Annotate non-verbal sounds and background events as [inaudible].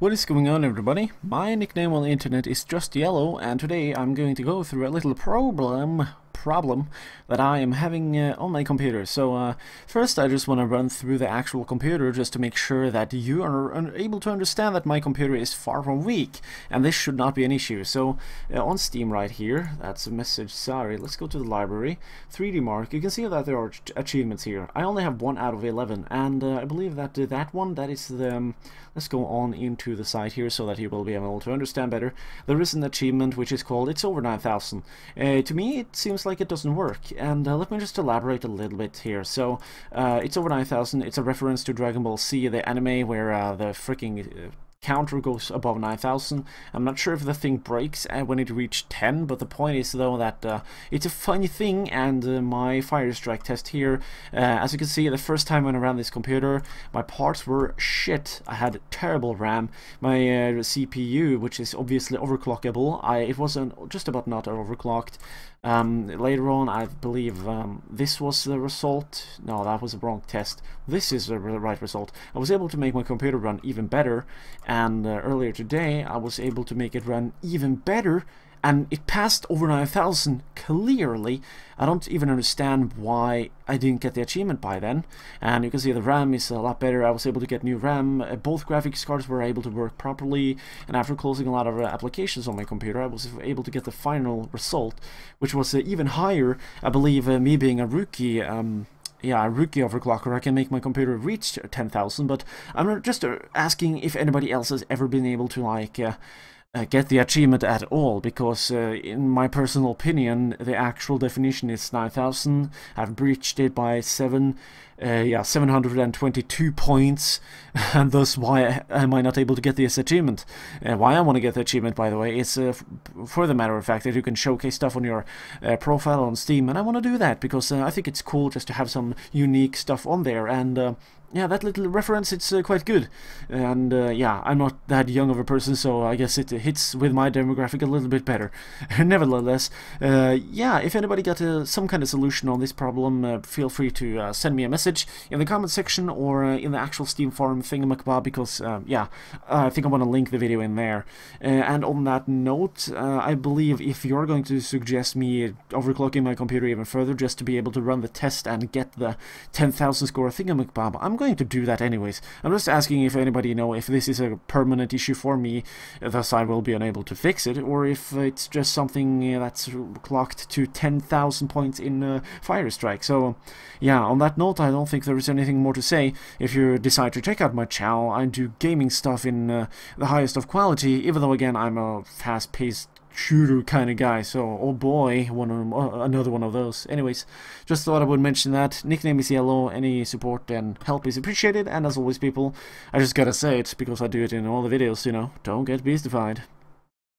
What is going on everybody? My nickname on the internet is Just Yellow and today I'm going to go through a little problem problem that I am having uh, on my computer. So uh, first I just want to run through the actual computer just to make sure that you are able to understand that my computer is far from weak and this should not be an issue. So uh, on Steam right here, that's a message, sorry, let's go to the library, 3D Mark, you can see that there are achievements here. I only have one out of 11 and uh, I believe that uh, that one, that is the, um, let's go on into the site here so that you will be able to understand better. There is an achievement which is called It's Over 9000. Uh, to me it seems like like it doesn't work. And uh, let me just elaborate a little bit here. So, uh, it's over 9000. It's a reference to Dragon Ball Z, the anime where uh, the freaking uh, counter goes above 9000. I'm not sure if the thing breaks uh, when it reaches 10, but the point is though that uh, it's a funny thing and uh, my Fire Strike test here, uh, as you can see the first time when I ran this computer, my parts were shit. I had terrible RAM. My uh, CPU, which is obviously overclockable, I, it wasn't just about not overclocked. Um, later on, I believe um, this was the result. No, that was a wrong test. This is the right result. I was able to make my computer run even better, and uh, earlier today I was able to make it run even better and it passed over 9000 clearly. I don't even understand why I didn't get the achievement by then. And you can see the RAM is a lot better. I was able to get new RAM. Uh, both graphics cards were able to work properly. And after closing a lot of uh, applications on my computer, I was able to get the final result, which was uh, even higher. I believe uh, me being a rookie... Um, yeah, rookie overclocker, I can make my computer reach 10,000, but I'm just uh, asking if anybody else has ever been able to, like, uh, uh, get the achievement at all because uh, in my personal opinion the actual definition is 9000 I've breached it by 7 uh, yeah 722 points. [laughs] And thus why am I not able to get this achievement? Uh, why I want to get the achievement by the way is uh, for the matter of fact that you can showcase stuff on your uh, profile on Steam and I want to do that because I think it's cool just to have some unique stuff on there. And yeah, that little reference, it's uh, quite good. And uh, yeah, I'm not that young of a person, so I guess it hits with my demographic a little bit better. [laughs] Nevertheless, uh, yeah, if anybody got uh, some kind of solution on this problem, uh, feel free to uh, send me a message in the comment section or in the actual Steam forum thingamacbob, because, yeah, I think I want to link the video in there. and on that note, I believe if you're going to suggest me overclocking my computer even further just to be able to run the test and get the 10,000 score thingamacbob, I'm going to do that anyways. I'm just asking if anybody know if this is a permanent issue for me, thus I will be unable to fix it, or if it's just something that's clocked to 10,000 points in uh, Fire Strike. So, yeah, on that note, I don't think there is anything more to say. If you decide to check out my channel, I do gaming stuff in uh, the highest of quality, even though, again, I'm a fast-paced shooter kind of guy. So, oh boy, one of, uh, another one of those. Anyways, just thought I would mention that. Nickname is Yellow. Any support and help is appreciated. And as always, people, I just gotta say it because I do it in all the videos, you know. Don't get beastified.